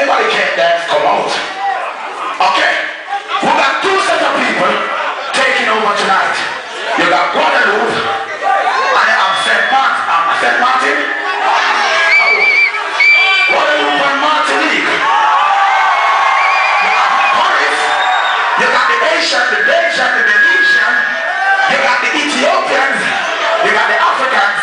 Anybody can't dance? Come on. Okay. We got two sets of people taking over tonight. You got Guadeloupe and I'm St. Martin. I'm St. Martin. Guadeloupe and Martinique. You got Paris. You got the Asian, the Belgian, the Venetian. You got the Ethiopians. You got the Africans.